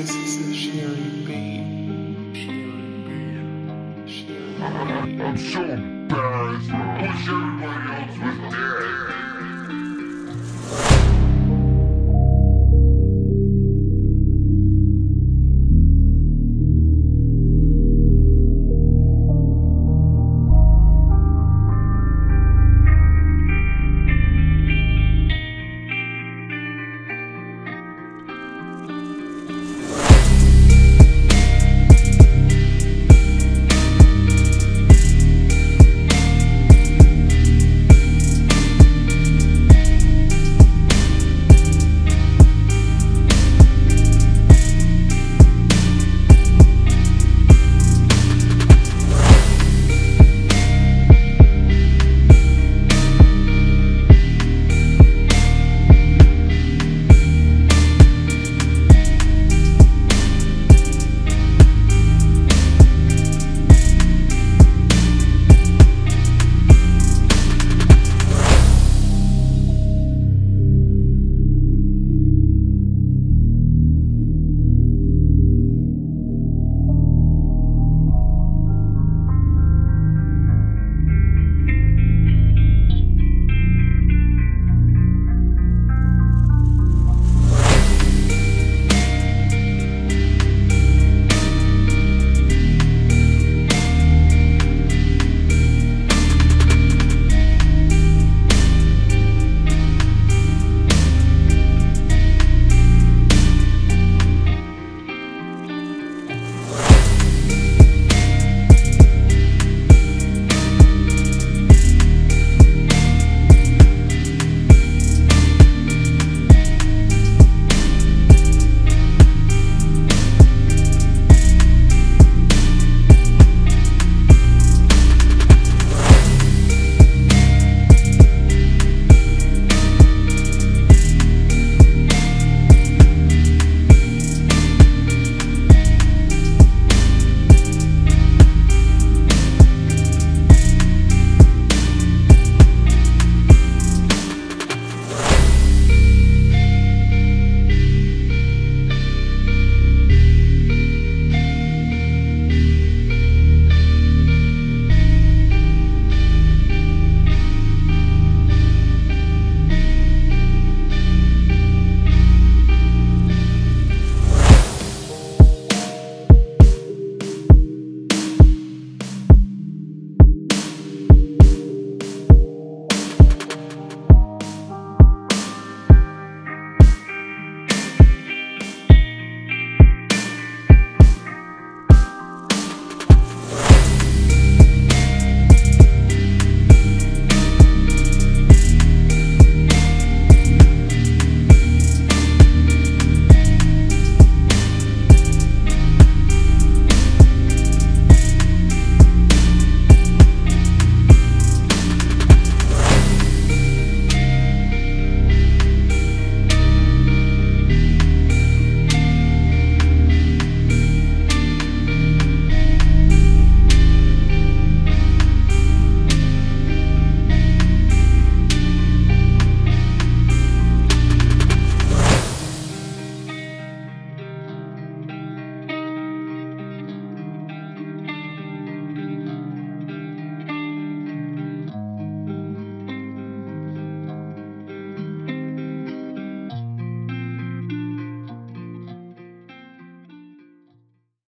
This is a sharing beat. Sharing beat. Sharing beat. I'm so bad. I'm sharing